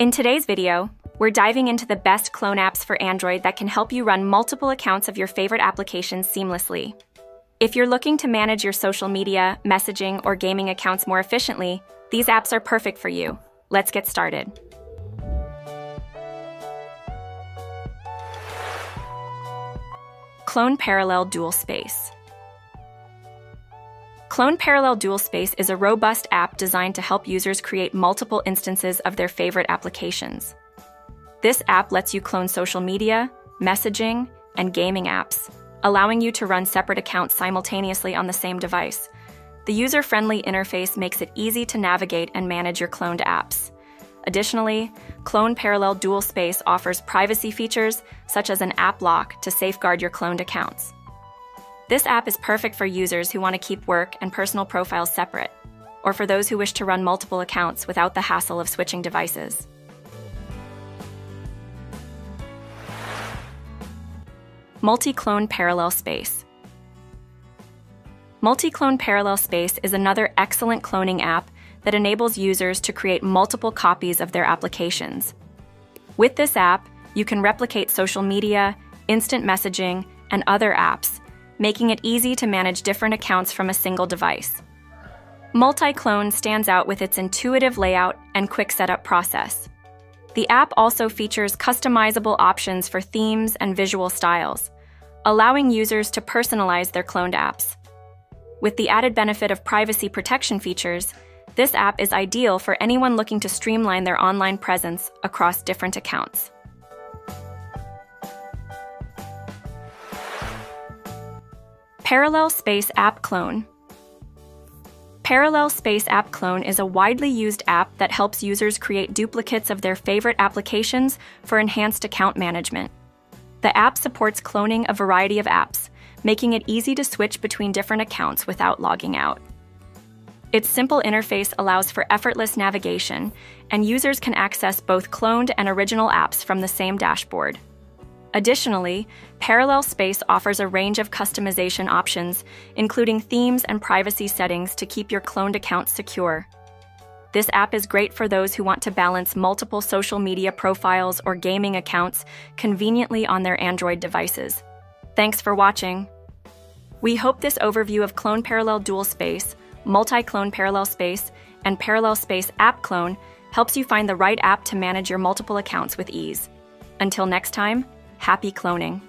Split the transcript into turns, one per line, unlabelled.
In today's video, we're diving into the best clone apps for Android that can help you run multiple accounts of your favorite applications seamlessly. If you're looking to manage your social media, messaging, or gaming accounts more efficiently, these apps are perfect for you. Let's get started. Clone Parallel Dual Space. Clone Parallel Dual Space is a robust app designed to help users create multiple instances of their favorite applications. This app lets you clone social media, messaging, and gaming apps, allowing you to run separate accounts simultaneously on the same device. The user friendly interface makes it easy to navigate and manage your cloned apps. Additionally, Clone Parallel Dual Space offers privacy features such as an app lock to safeguard your cloned accounts. This app is perfect for users who want to keep work and personal profiles separate, or for those who wish to run multiple accounts without the hassle of switching devices. Multi-Clone Parallel Space Multi-Clone Parallel Space is another excellent cloning app that enables users to create multiple copies of their applications. With this app, you can replicate social media, instant messaging, and other apps making it easy to manage different accounts from a single device. Multi-Clone stands out with its intuitive layout and quick setup process. The app also features customizable options for themes and visual styles, allowing users to personalize their cloned apps. With the added benefit of privacy protection features, this app is ideal for anyone looking to streamline their online presence across different accounts. Parallel Space App Clone. Parallel Space App Clone is a widely used app that helps users create duplicates of their favorite applications for enhanced account management. The app supports cloning a variety of apps, making it easy to switch between different accounts without logging out. Its simple interface allows for effortless navigation, and users can access both cloned and original apps from the same dashboard. Additionally, Parallel Space offers a range of customization options, including themes and privacy settings to keep your cloned accounts secure. This app is great for those who want to balance multiple social media profiles or gaming accounts conveniently on their Android devices. Thanks for watching. We hope this overview of Clone Parallel Dual Space, Multi-Clone Parallel Space, and Parallel Space App Clone helps you find the right app to manage your multiple accounts with ease. Until next time, Happy cloning!